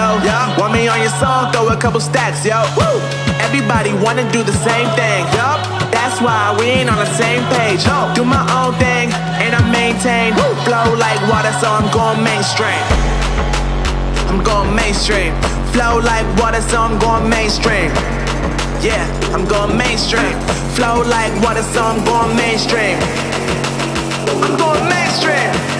though. Want me on your song? Throw a couple stacks, yo. Everybody wanna do the same thing. Yup, that's why we ain't on the same page. Do my own thing and I maintain. Flow like water, so I'm going mainstream. I'm going mainstream. Flow like water, so I'm going mainstream. Yeah, I'm going mainstream. Flow like water, so I'm going mainstream. I'm going. Mainstream.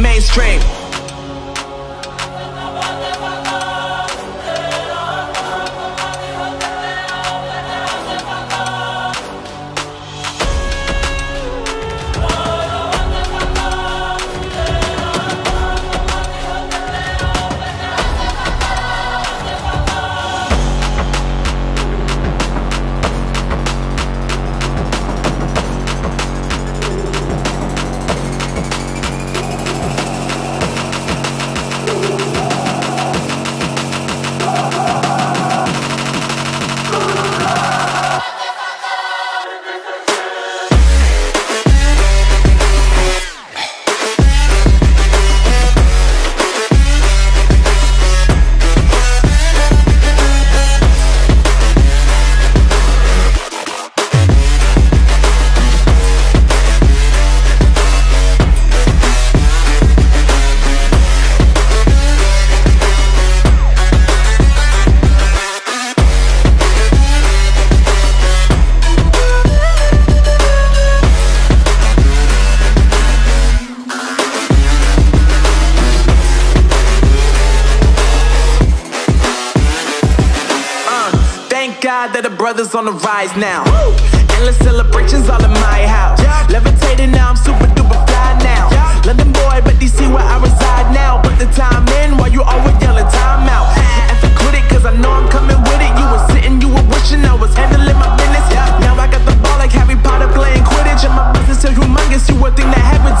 Mainstream. God that the brothers on the rise now. Endless celebrations all in my house. Levitating now, I'm super duper fly now. London boy, but DC where I reside now. Put the time in while you always yelling time out. And for quit it, cause I know I'm coming with it. You were sitting, you were wishing I was handling my business. Now I got the ball like Harry Potter playing Quidditch. And my business is humongous, you would think that happens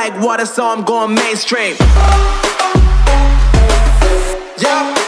Like water, so I'm going mainstream. Yup.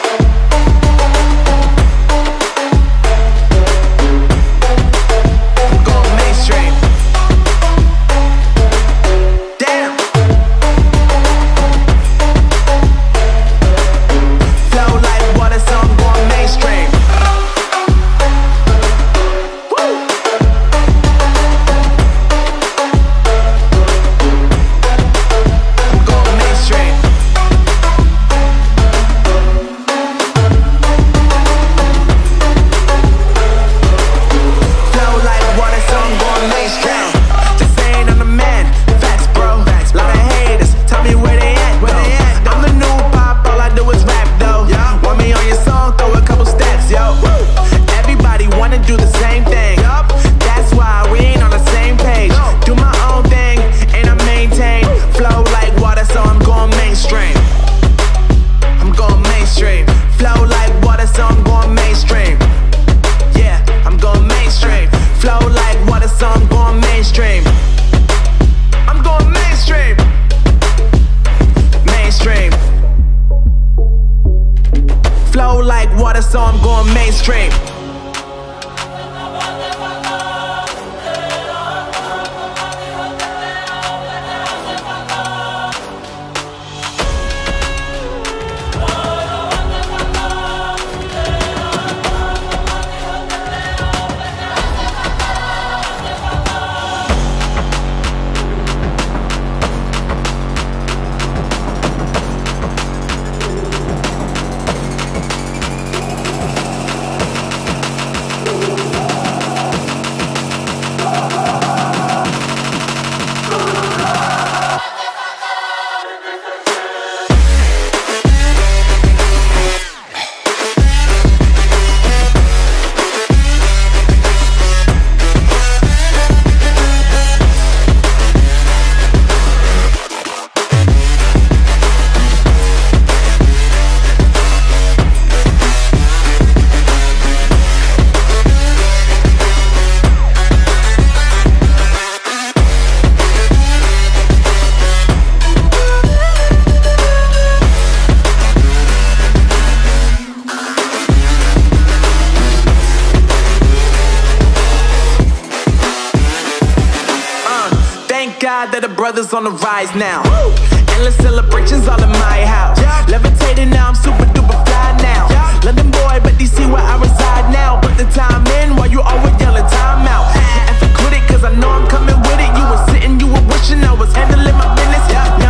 That the brothers on the rise now. Endless celebrations all in my house. Levitating now, I'm super duper fly now. London boy, but DC where I reside now. Put the time in while you always yelling time out. And for quit it, cause I know I'm coming with it. You were sitting, you were wishing I was handling my business. Now